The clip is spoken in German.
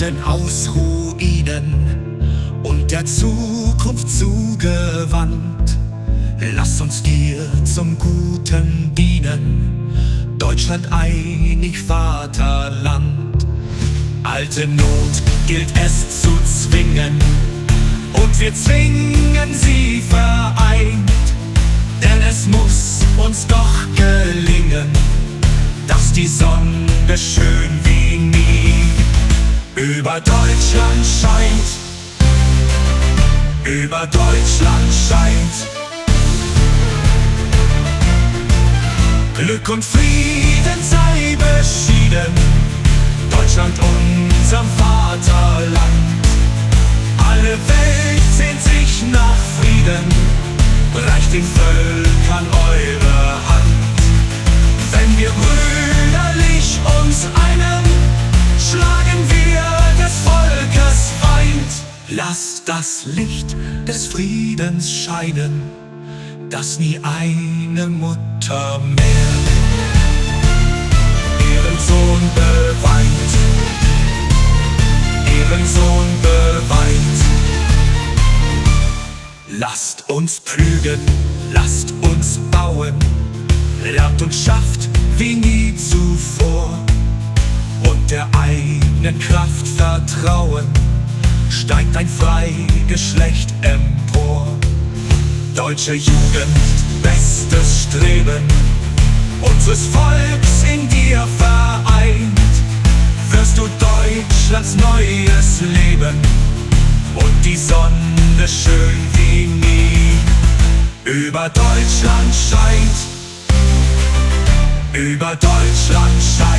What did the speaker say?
Leben aus Ruinen und der Zukunft zugewandt. Lass uns dir zum Guten dienen, Deutschland einig Vaterland. Alte Not gilt es zu zwingen, und wir zwingen sie vereint, denn es muss uns doch gelingen, dass die Sonne schön nie über Deutschland scheint, über Deutschland scheint. Glück und Frieden sei beschieden, Deutschland unser Vaterland. Alle Welt sehnt sich nach Frieden, reicht den Völkern eure Hand. Wenn wir brüderlich uns einen, Lasst das Licht des Friedens scheinen, dass nie eine Mutter mehr ihren Sohn beweint, ihren Sohn beweint. Lasst uns pflügen, lasst uns bauen, lernt und schafft wie nie zuvor. Und der eigenen Kraft vertrauen, steigt ein Freigeschlecht empor. Deutsche Jugend, bestes Streben, unseres Volks in dir vereint, wirst du Deutschlands neues Leben und die Sonne schön wie nie. Über Deutschland scheint, über Deutschland scheint.